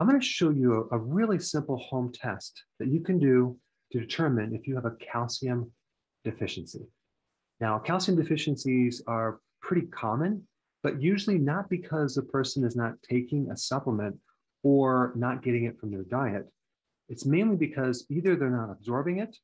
I'm going to show you a, a really simple home test that you can do to determine if you have a calcium deficiency. Now, calcium deficiencies are pretty common, but usually not because the person is not taking a supplement or not getting it from their diet. It's mainly because either they're not absorbing it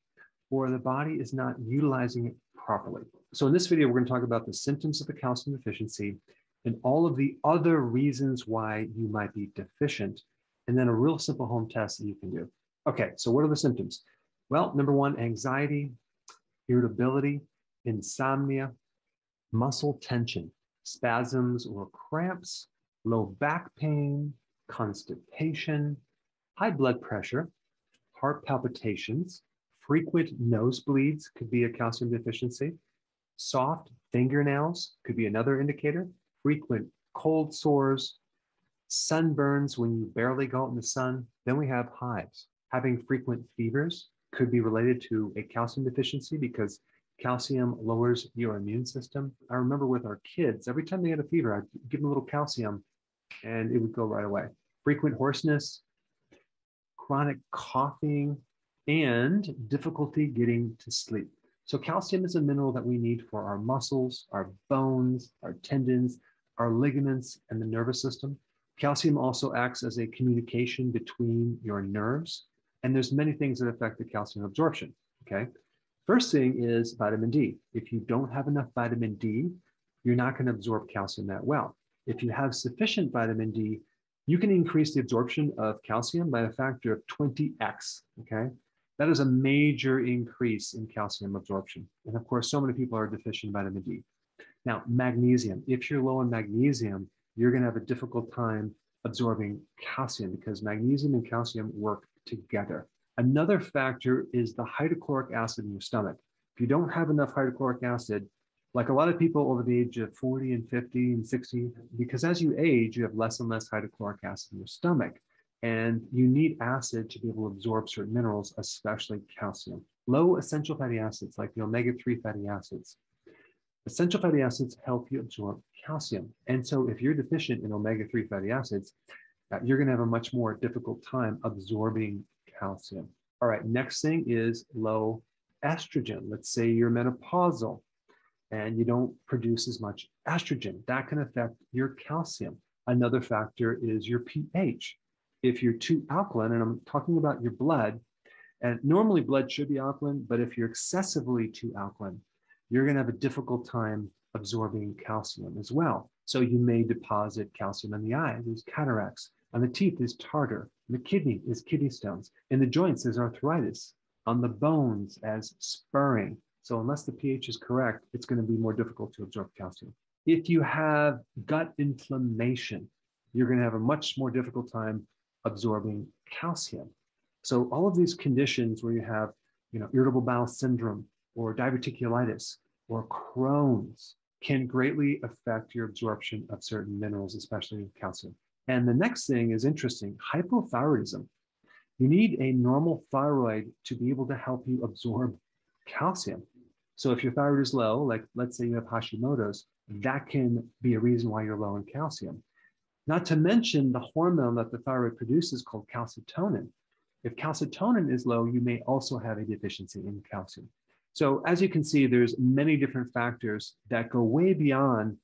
or the body is not utilizing it properly. So in this video, we're going to talk about the symptoms of a calcium deficiency and all of the other reasons why you might be deficient, and then a real simple home test that you can do. Okay, so what are the symptoms? Well, number one, anxiety, irritability, insomnia, muscle tension, spasms or cramps, low back pain, constipation, high blood pressure, heart palpitations, frequent nosebleeds could be a calcium deficiency, soft fingernails could be another indicator, frequent cold sores, sunburns when you barely go out in the sun. Then we have hives. Having frequent fevers could be related to a calcium deficiency because calcium lowers your immune system. I remember with our kids, every time they had a fever, I'd give them a little calcium and it would go right away. Frequent hoarseness, chronic coughing, and difficulty getting to sleep. So, calcium is a mineral that we need for our muscles, our bones, our tendons, our ligaments, and the nervous system. Calcium also acts as a communication between your nerves, and there's many things that affect the calcium absorption. Okay. First thing is vitamin D. If you don't have enough vitamin D, you're not going to absorb calcium that well. If you have sufficient vitamin D, you can increase the absorption of calcium by a factor of 20x. Okay. That is a major increase in calcium absorption. And of course, so many people are deficient in vitamin D. Now, magnesium. If you're low in magnesium, you're going to have a difficult time absorbing calcium because magnesium and calcium work together. Another factor is the hydrochloric acid in your stomach. If you don't have enough hydrochloric acid, like a lot of people over the age of 40 and 50 and 60, because as you age, you have less and less hydrochloric acid in your stomach. And you need acid to be able to absorb certain minerals, especially calcium. Low essential fatty acids, like the omega 3 fatty acids, Essential fatty acids help you absorb calcium. And so if you're deficient in omega-3 fatty acids, uh, you're going to have a much more difficult time absorbing calcium. All right, next thing is low estrogen. Let's say you're menopausal and you don't produce as much estrogen. That can affect your calcium. Another factor is your pH. If you're too alkaline, and I'm talking about your blood, and normally blood should be alkaline, but if you're excessively too alkaline, you're going to have a difficult time absorbing calcium as well. So you may deposit calcium in the eye, there's cataracts. On the teeth is tartar. In the kidney is kidney stones. In the joints is arthritis. On the bones as spurring. So unless the pH is correct, it's going to be more difficult to absorb calcium. If you have gut inflammation, you're going to have a much more difficult time absorbing calcium. So all of these conditions where you have, you know, irritable bowel syndrome, or diverticulitis or Crohn's can greatly affect your absorption of certain minerals, especially calcium. And the next thing is interesting hypothyroidism. You need a normal thyroid to be able to help you absorb calcium. So if your thyroid is low, like let's say you have Hashimoto's, that can be a reason why you're low in calcium. Not to mention the hormone that the thyroid produces called calcitonin. If calcitonin is low, you may also have a deficiency in calcium. So as you can see, there's many different factors that go way beyond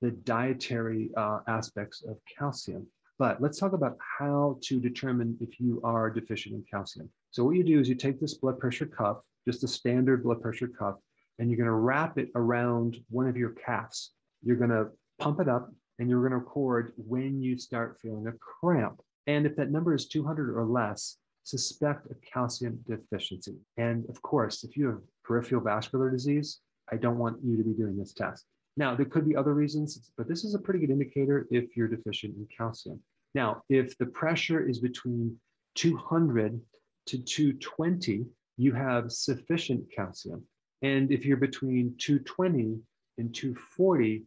the dietary uh, aspects of calcium. But let's talk about how to determine if you are deficient in calcium. So what you do is you take this blood pressure cuff, just a standard blood pressure cuff, and you're going to wrap it around one of your calves. You're going to pump it up and you're going to record when you start feeling a cramp. And if that number is 200 or less, suspect a calcium deficiency. And of course, if you have peripheral vascular disease, I don't want you to be doing this test. Now, there could be other reasons, but this is a pretty good indicator if you're deficient in calcium. Now, if the pressure is between 200 to 220, you have sufficient calcium. And if you're between 220 and 240,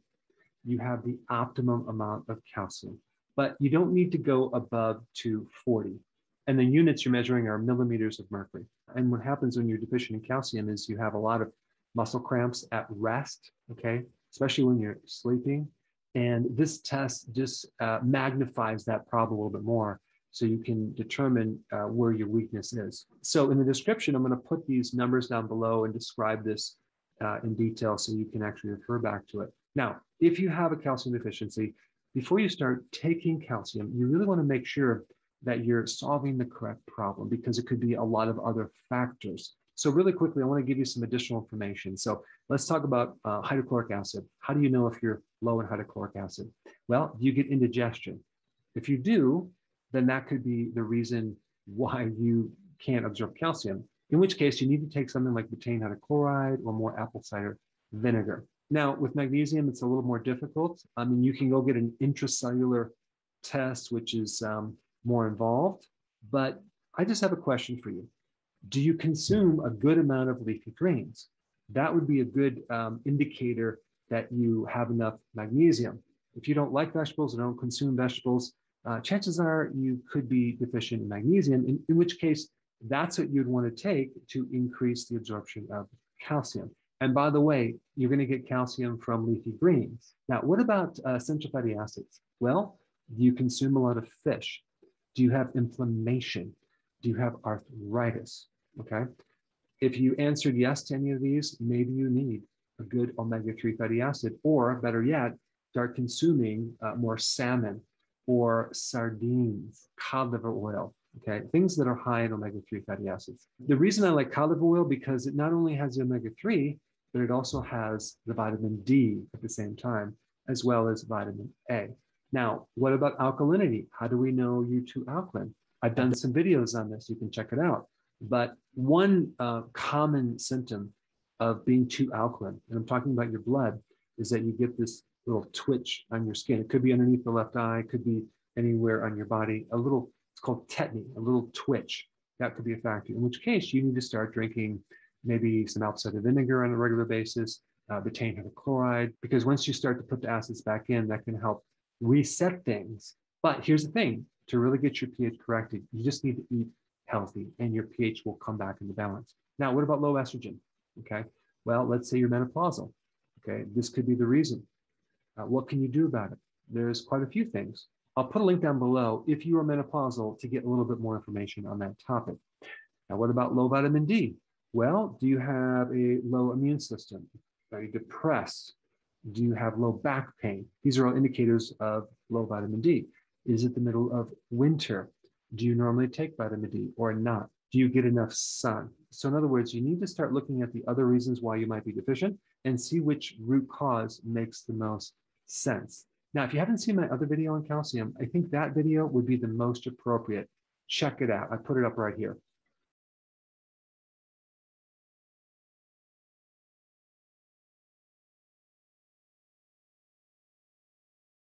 you have the optimum amount of calcium. But you don't need to go above 240. And the units you're measuring are millimeters of mercury. And what happens when you're deficient in calcium is you have a lot of muscle cramps at rest, okay, especially when you're sleeping. And this test just uh, magnifies that problem a little bit more so you can determine uh, where your weakness is. So in the description, I'm going to put these numbers down below and describe this uh, in detail so you can actually refer back to it. Now, if you have a calcium deficiency, before you start taking calcium, you really want to make sure that you're solving the correct problem because it could be a lot of other factors. So really quickly, I want to give you some additional information. So let's talk about uh, hydrochloric acid. How do you know if you're low in hydrochloric acid? Well, you get indigestion. If you do, then that could be the reason why you can't absorb calcium, in which case you need to take something like betaine hydrochloride or more apple cider vinegar. Now, with magnesium, it's a little more difficult. I mean, you can go get an intracellular test, which is um, more involved, but I just have a question for you. Do you consume a good amount of leafy greens? That would be a good um, indicator that you have enough magnesium. If you don't like vegetables and don't consume vegetables, uh, chances are you could be deficient in magnesium, in, in which case that's what you'd want to take to increase the absorption of calcium. And by the way, you're going to get calcium from leafy greens. Now, what about uh, essential fatty acids? Well, you consume a lot of fish? Do you have inflammation? Do you have arthritis? Okay. If you answered yes to any of these, maybe you need a good omega 3 fatty acid, or better yet, start consuming uh, more salmon or sardines, cod liver oil, okay, things that are high in omega 3 fatty acids. The reason I like cod liver oil because it not only has the omega 3, but it also has the vitamin D at the same time, as well as vitamin A. Now, what about alkalinity? How do we know you're too alkaline? I've done some videos on this. You can check it out. But one uh, common symptom of being too alkaline, and I'm talking about your blood, is that you get this little twitch on your skin. It could be underneath the left eye, could be anywhere on your body. A little, it's called tetany, a little twitch. That could be a factor. In which case, you need to start drinking maybe some apple cider vinegar on a regular basis, uh, betaine hydrochloride, because once you start to put the acids back in, that can help reset things. But here's the thing to really get your pH corrected, you just need to eat healthy and your pH will come back into balance. Now, what about low estrogen? Okay. Well, let's say you're menopausal. Okay. This could be the reason. Uh, what can you do about it? There's quite a few things. I'll put a link down below if you are menopausal to get a little bit more information on that topic. Now, what about low vitamin D? Well, do you have a low immune system? Are you depressed? Do you have low back pain? These are all indicators of low vitamin D. Is it the middle of winter? Do you normally take vitamin D or not? Do you get enough sun? So, in other words, you need to start looking at the other reasons why you might be deficient and see which root cause makes the most sense. Now, if you haven't seen my other video on calcium, I think that video would be the most appropriate. Check it out. I put it up right here.